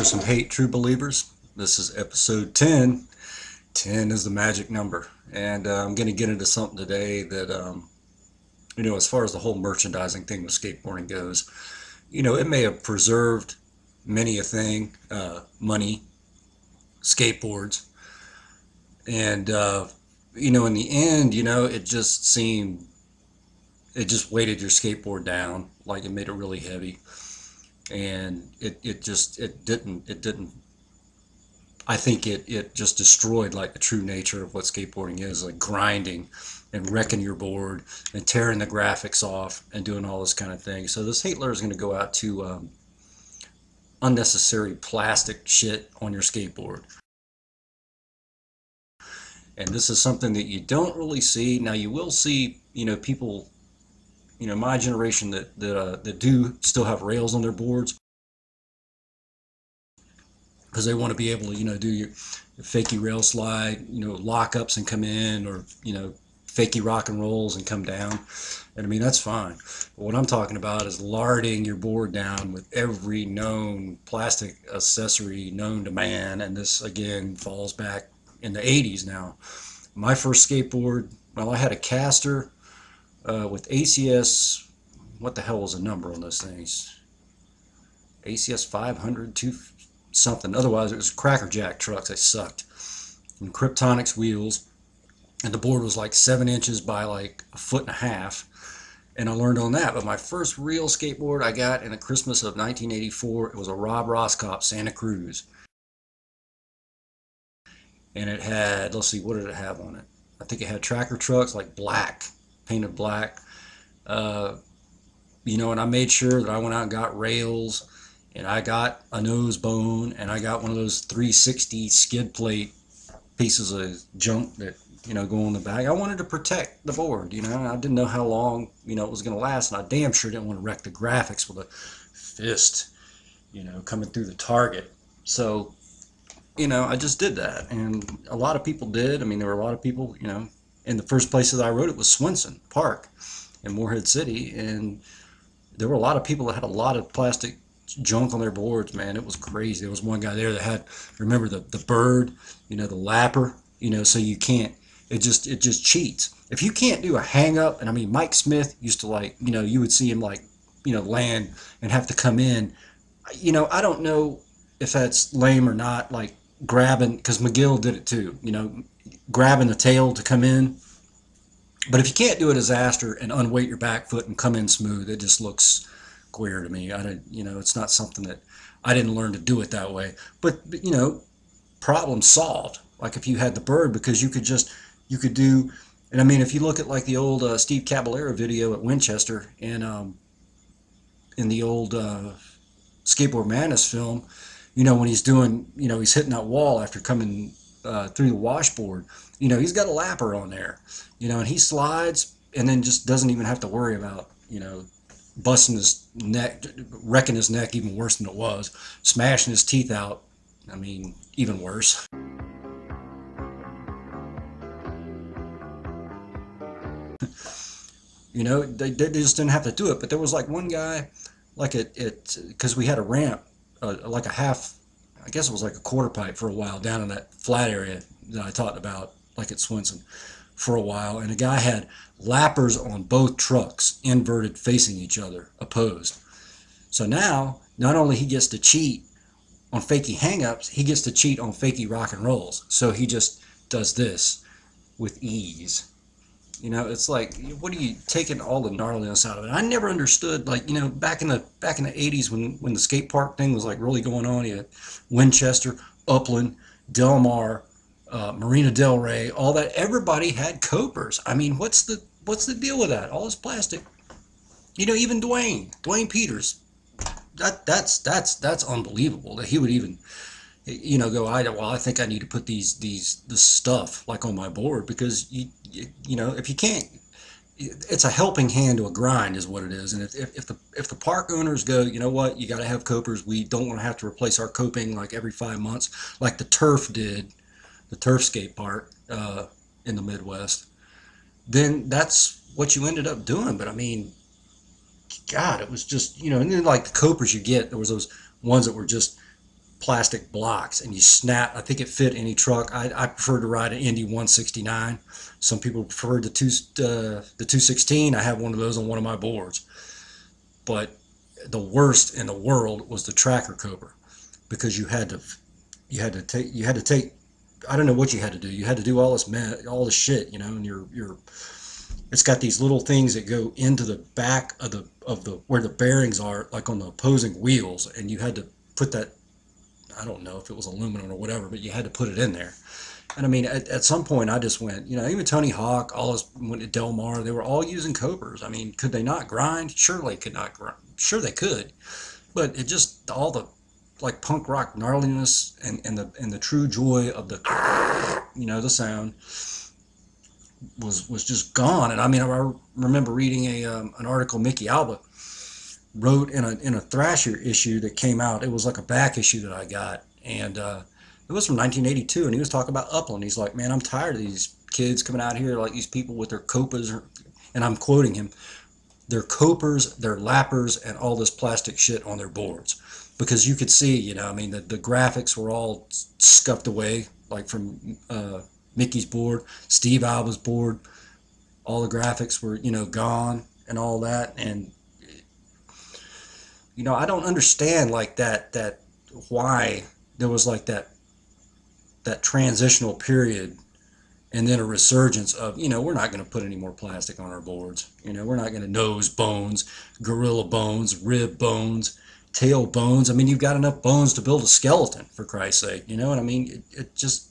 for some hate, true believers. This is episode 10. 10 is the magic number. And uh, I'm going to get into something today that, um, you know, as far as the whole merchandising thing with skateboarding goes, you know, it may have preserved many a thing, uh, money, skateboards. And, uh, you know, in the end, you know, it just seemed, it just weighted your skateboard down, like it made it really heavy and it, it just it didn't it didn't I think it it just destroyed like the true nature of what skateboarding is like grinding and wrecking your board and tearing the graphics off and doing all this kind of thing so this hate letter is going to go out to um, unnecessary plastic shit on your skateboard. And this is something that you don't really see. Now you will see you know people you know my generation that that uh, that do still have rails on their boards. Because they want to be able to you know do your, fakey rail slide you know lockups and come in or you know fakey rock and rolls and come down. And I mean that's fine. But what I'm talking about is larding your board down with every known plastic accessory known to man. And this again falls back in the 80s now. My first skateboard well I had a caster uh, with ACS, what the hell was the number on those things? ACS 500, two something. Otherwise, it was crackerjack trucks. They sucked. And Kryptonics wheels, and the board was like seven inches by like a foot and a half. And I learned on that. But my first real skateboard I got in the Christmas of 1984, it was a Rob Roskopp Santa Cruz. And it had, let's see, what did it have on it? I think it had tracker trucks like black painted black. Uh, you know, and I made sure that I went out and got rails and I got a nose bone and I got one of those 360 skid plate pieces of junk that, you know, go on the back. I wanted to protect the board, you know, I didn't know how long, you know, it was going to last. And I damn sure didn't want to wreck the graphics with a fist, you know, coming through the target. So, you know, I just did that. And a lot of people did. I mean, there were a lot of people, you know, and the first place that I rode it was Swenson Park in Moorhead City, and there were a lot of people that had a lot of plastic junk on their boards. Man, it was crazy. There was one guy there that had remember the the bird, you know, the lapper, you know, so you can't. It just it just cheats. If you can't do a hang up, and I mean Mike Smith used to like, you know, you would see him like, you know, land and have to come in. You know, I don't know if that's lame or not. Like grabbing because McGill did it too. You know, grabbing the tail to come in. But if you can't do a disaster and unweight your back foot and come in smooth, it just looks queer to me. I don't, you know, it's not something that I didn't learn to do it that way. But, but you know, problem solved. Like if you had the bird, because you could just you could do, and I mean, if you look at like the old uh, Steve Caballero video at Winchester and um, in the old uh, Skateboard Madness film, you know, when he's doing, you know, he's hitting that wall after coming uh, through the washboard, you know, he's got a lapper on there, you know, and he slides and then just doesn't even have to worry about, you know, busting his neck, wrecking his neck even worse than it was, smashing his teeth out. I mean, even worse. you know, they, they just didn't have to do it. But there was like one guy, like it, it, because we had a ramp, uh, like a half I guess it was like a quarter pipe for a while down in that flat area that I talked about, like at Swenson, for a while. And a guy had lappers on both trucks, inverted facing each other, opposed. So now, not only he gets to cheat on fakey hangups, he gets to cheat on fakey rock and rolls. So he just does this with ease. You know, it's like, what are you taking all the gnarliness out of it? I never understood, like, you know, back in the back in the '80s when when the skate park thing was like really going on. You had Winchester, Upland, Del Mar, uh, Marina Del Rey, all that. Everybody had copers. I mean, what's the what's the deal with that? All this plastic. You know, even Duane, Duane Peters, that that's that's that's unbelievable that he would even you know go I well I think I need to put these these the stuff like on my board because you, you you know if you can't it's a helping hand to a grind is what it is. And if, if, if the if the park owners go you know what? You got to have copers. We don't want to have to replace our coping like every five months like the turf did the turf skate park uh, in the Midwest then that's what you ended up doing. But I mean God it was just you know and then like the copers you get there was those ones that were just plastic blocks and you snap. I think it fit any truck. I, I prefer to ride an Indy 169. Some people prefer the two uh, the 216. I have one of those on one of my boards. But the worst in the world was the tracker Cobra because you had to you had to take you had to take I don't know what you had to do. You had to do all this man, all this shit, you know, and you're you're it's got these little things that go into the back of the of the where the bearings are like on the opposing wheels and you had to put that I don't know if it was aluminum or whatever, but you had to put it in there. And I mean, at, at some point, I just went, you know, even Tony Hawk, all this went to Del Mar, they were all using Cobras. I mean, could they not grind? Surely could not grind. Sure they could, but it just all the like punk rock gnarliness and, and the and the true joy of the you know the sound was was just gone. And I mean, I remember reading a um, an article Micke Alba wrote in a in a Thrasher issue that came out. It was like a back issue that I got, and uh, it was from 1982. And he was talking about Upland. He's like, man, I'm tired of these kids coming out here like these people with their copas, and I'm quoting him, their copers, their lappers, and all this plastic shit on their boards. Because you could see, you know, I mean, the, the graphics were all scuffed away, like from uh, Micke's board, Steve Alba's board. All the graphics were, you know, gone and all that. And you know, I don't understand like that that why there was like that that transitional period and then a resurgence of you know we're not going to put any more plastic on our boards. You know we're not going to nose bones gorilla bones rib bones tail bones. I mean you've got enough bones to build a skeleton for christ's sake you know what i mean? It, it just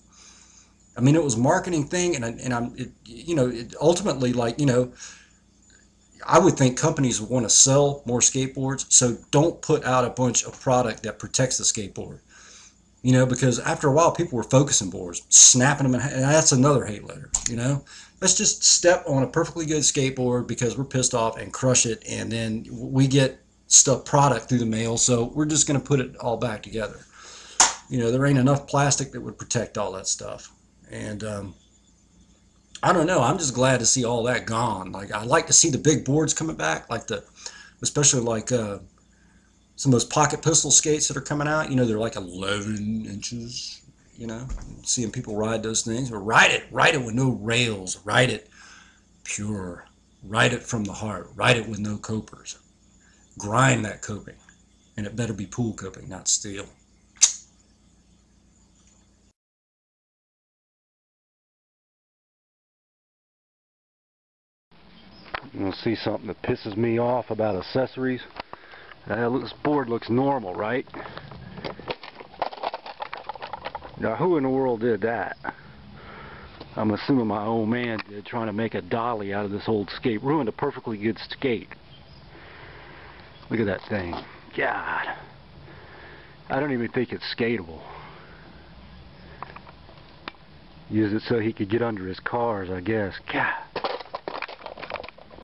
i mean it was marketing thing and, I, and i'm it, you know it ultimately like you know I would think companies would want to sell more skateboards, so don't put out a bunch of product that protects the skateboard. You know, because after a while, people were focusing boards, snapping them, and that's another hate letter. You know, let's just step on a perfectly good skateboard because we're pissed off and crush it, and then we get stuff product through the mail, so we're just going to put it all back together. You know, there ain't enough plastic that would protect all that stuff, and um, I don't know. I'm just glad to see all that gone. Like I like to see the big boards coming back, like the, especially like uh, some of those pocket pistol skates that are coming out. You know, they're like 11 inches. You know, seeing people ride those things, but ride it, ride it with no rails, ride it pure, ride it from the heart, ride it with no copers, grind that coping, and it better be pool coping, not steel. You'll see something that pisses me off about accessories. Uh, this board looks normal, right? Now, who in the world did that? I'm assuming my old man did, trying to make a dolly out of this old skate. Ruined a perfectly good skate. Look at that thing. God. I don't even think it's skatable. Use it so he could get under his cars, I guess. God.